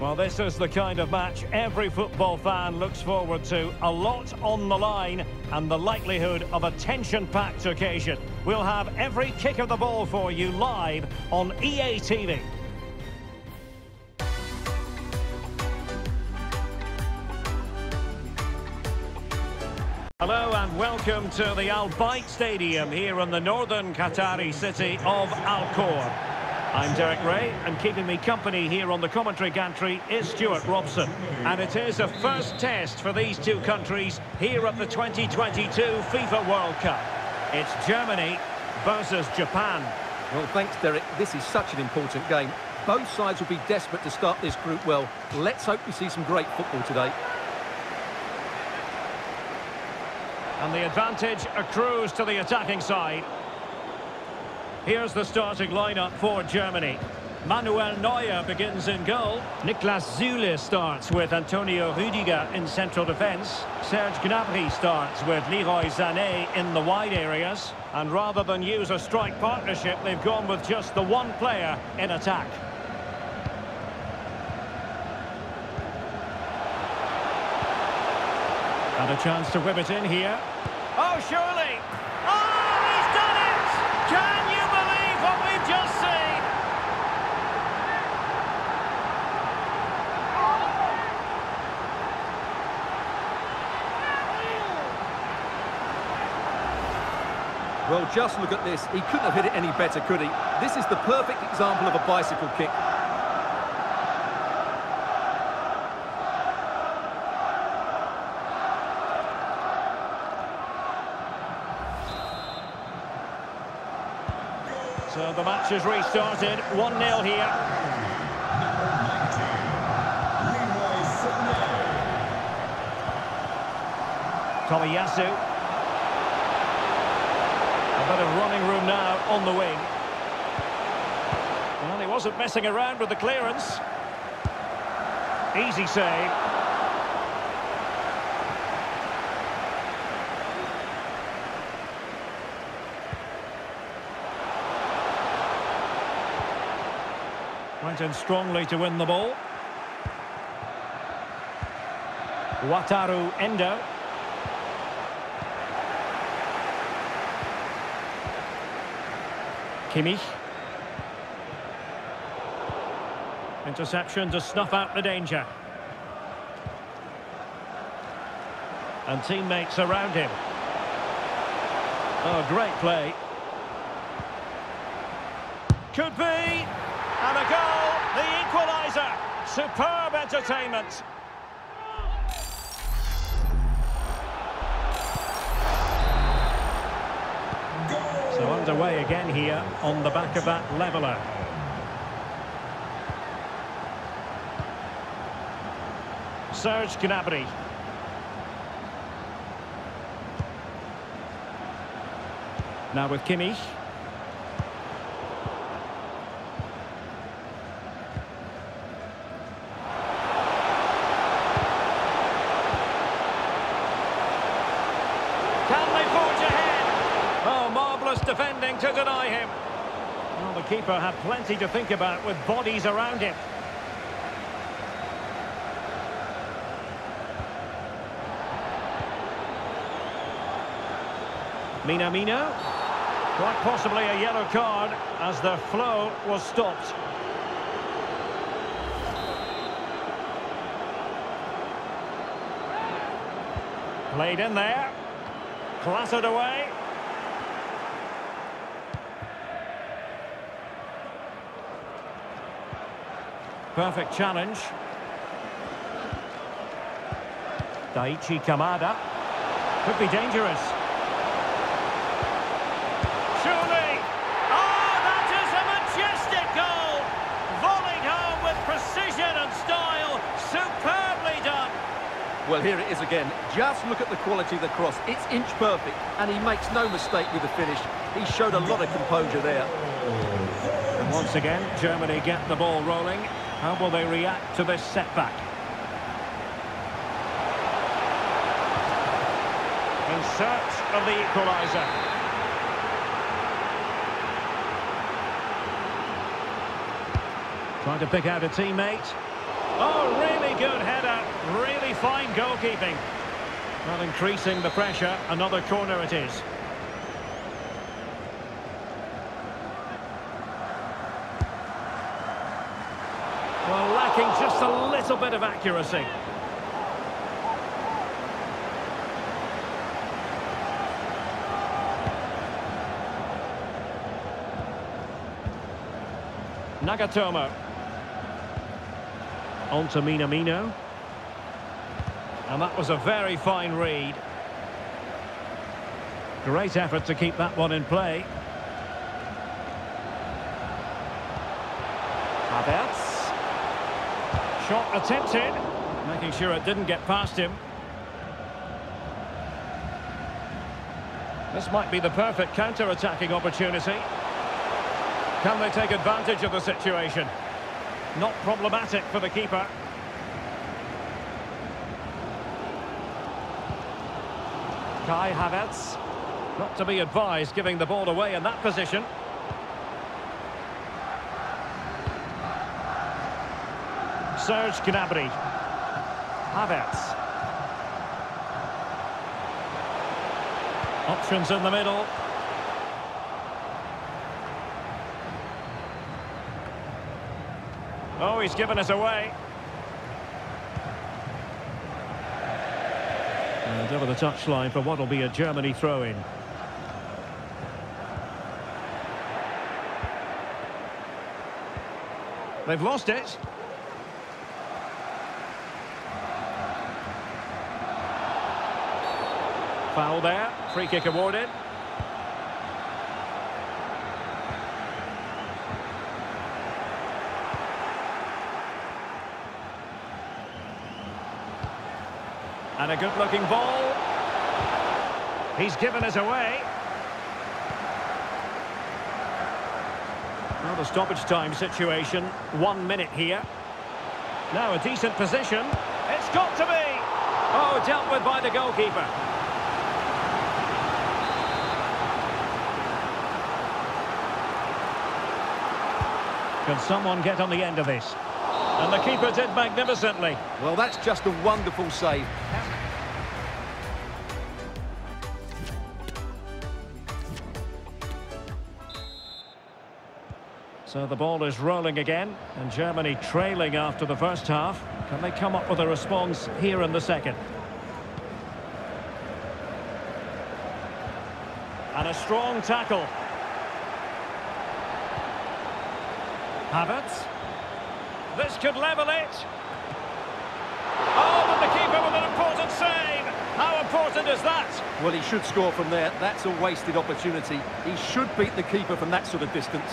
Well, this is the kind of match every football fan looks forward to. A lot on the line and the likelihood of a tension-packed occasion. We'll have every kick of the ball for you live on EA TV. Hello and welcome to the Al Bayt Stadium here in the northern Qatari city of Al Khor. I'm Derek Ray, and keeping me company here on the commentary gantry is Stuart Robson. And it is a first test for these two countries here at the 2022 FIFA World Cup. It's Germany versus Japan. Well, thanks, Derek. This is such an important game. Both sides will be desperate to start this group well. Let's hope we see some great football today. And the advantage accrues to the attacking side. Here's the starting lineup for Germany. Manuel Neuer begins in goal. Niklas Süle starts with Antonio Rüdiger in central defence. Serge Gnabry starts with Leroy Sané in the wide areas. And rather than use a strike partnership, they've gone with just the one player in attack. And a chance to whip it in here. Oh, surely! Oh, he's done it! Can what we've just seen. Well, just look at this. He couldn't have hit it any better, could he? This is the perfect example of a bicycle kick. So the match has restarted. 1-0 here. Tomiyasu. Bit of running room now on the wing. Well, he wasn't messing around with the clearance. Easy save. Went in strongly to win the ball. Wataru Endo. Kimmich. Interception to snuff out the danger. And teammates around him. Oh, great play. Could be. And a goal, the equaliser. Superb entertainment. Underway again here on the back of that leveller. Serge Gnabry. Now with Kimmich. Defending to deny him. Well, the keeper had plenty to think about with bodies around him. Minamino. Quite possibly a yellow card as the flow was stopped. Played in there. Clattered away. Perfect challenge. Daichi Kamada. Could be dangerous. Surely. Oh, that is a majestic goal. Volleyed home with precision and style. Superbly done. Well, here it is again. Just look at the quality of the cross. It's inch perfect, and he makes no mistake with the finish. He showed a lot of composure there. And once again, Germany get the ball rolling. How will they react to this setback? In search of the equaliser. Trying to pick out a teammate. Oh, really good header. Really fine goalkeeping. Not increasing the pressure. Another corner it is. Well, lacking just a little bit of accuracy. Nagatomo. On to Minamino. And that was a very fine read. Great effort to keep that one in play. Havertz. Shot attempted. Making sure it didn't get past him. This might be the perfect counter-attacking opportunity. Can they take advantage of the situation? Not problematic for the keeper. Kai Havertz. Not to be advised giving the ball away in that position. Serge Gnabry. Havertz. Options in the middle. Oh, he's given us away. And over the touchline for what will be a Germany throw-in. They've lost it. Foul there. Free kick awarded. And a good-looking ball. He's given us away. The stoppage time situation. One minute here. Now a decent position. It's got to be! Oh, dealt with by the goalkeeper. Can someone get on the end of this? And the keeper did magnificently. Well, that's just a wonderful save. So the ball is rolling again, and Germany trailing after the first half. Can they come up with a response here in the second? And a strong tackle. Havertz. This could level it. Oh, but the keeper with an important save. How important is that? Well, he should score from there. That's a wasted opportunity. He should beat the keeper from that sort of distance.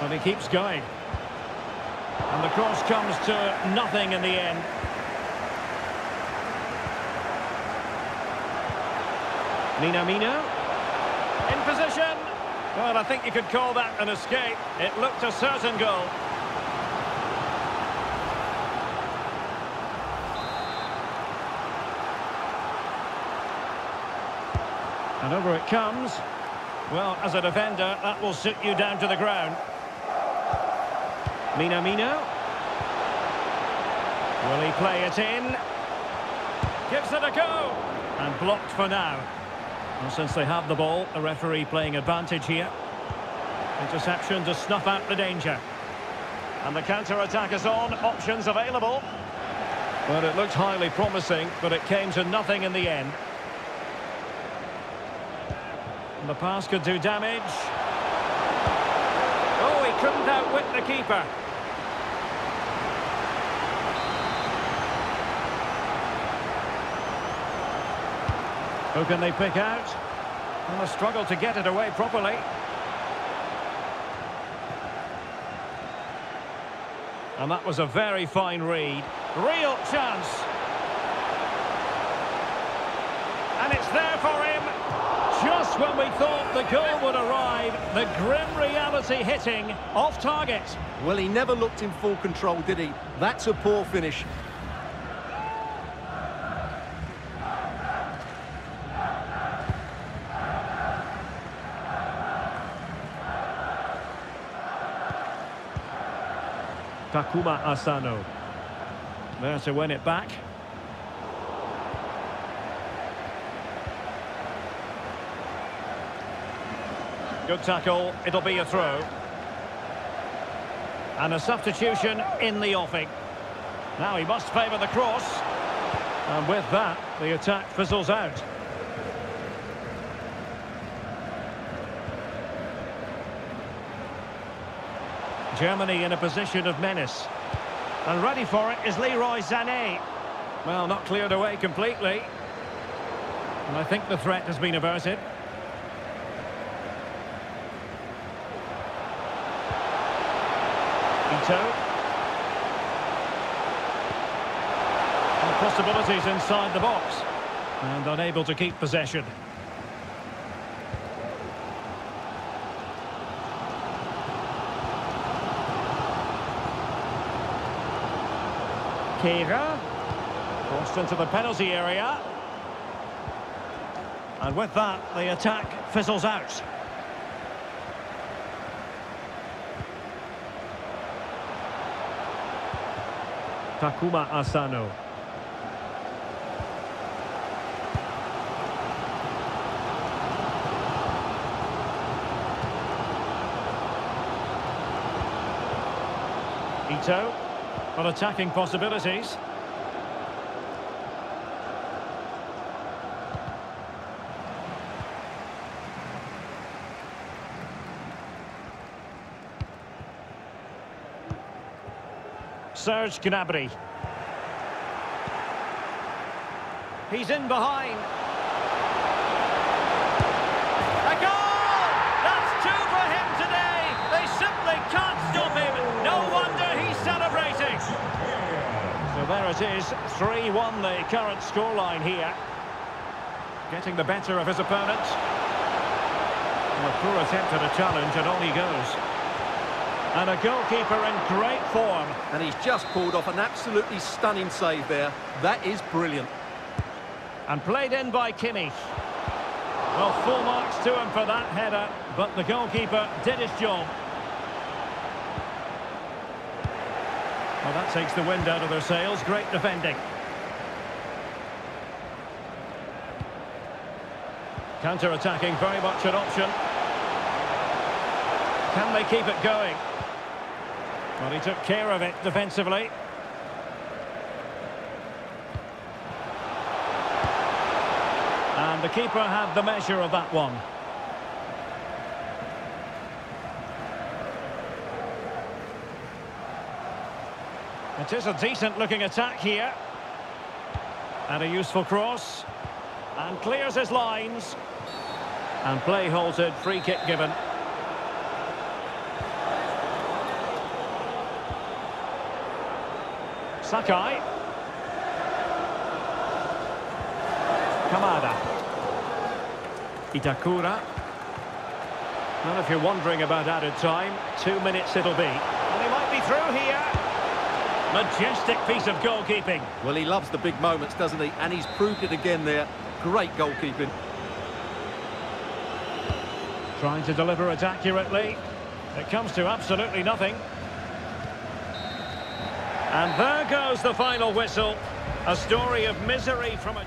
And he keeps going. And the cross comes to nothing in the end. Minamino. In position. Well, I think you could call that an escape. It looked a certain goal. And over it comes. Well, as a defender, that will sit you down to the ground. Minamino. Will he play it in? Gives it a go. And blocked for now. And since they have the ball, the referee playing advantage here. Interception to snuff out the danger. And the counter-attack is on, options available. But it looked highly promising, but it came to nothing in the end. And the pass could do damage. Oh, he couldn't outwit the keeper. Who can they pick out? And a struggle to get it away properly. And that was a very fine read. Real chance. And it's there for him. Just when we thought the goal would arrive, the grim reality hitting off target. Well, he never looked in full control, did he? That's a poor finish. Takuma Asano. There to win it back. Good tackle. It'll be a throw. And a substitution in the offing. Now he must favour the cross. And with that, the attack fizzles out. Germany in a position of menace. And ready for it is Leroy Sané. Well, not cleared away completely. And I think the threat has been averted. Ito. And possibilities inside the box. And unable to keep possession. Kehrer. Crossed into the penalty area. And with that, the attack fizzles out. Takuma Asano. Ito, but attacking possibilities. Serge Gnabry. He's in behind. Is, 3-1 the current scoreline here. Getting the better of his opponent. a poor attempt at a challenge and on he goes. And a goalkeeper in great form. And he's just pulled off an absolutely stunning save there. That is brilliant. And played in by Kimmich. Well, full marks to him for that header, but the goalkeeper did his job. Well, that takes the wind out of their sails. Great defending. Counter-attacking, very much an option. Can they keep it going? Well, he took care of it defensively. And the keeper had the measure of that one. It is a decent-looking attack here. And a useful cross. And clears his lines. And play halted, free kick given. Sakai. Kamada. Itakura. Well, if you're wondering about added time, two minutes it'll be. And he might be through here. Majestic piece of goalkeeping. Well, he loves the big moments, doesn't he? And he's proved it again there. Great goalkeeping. Trying to deliver it accurately. It comes to absolutely nothing. And there goes the final whistle. A story of misery from a...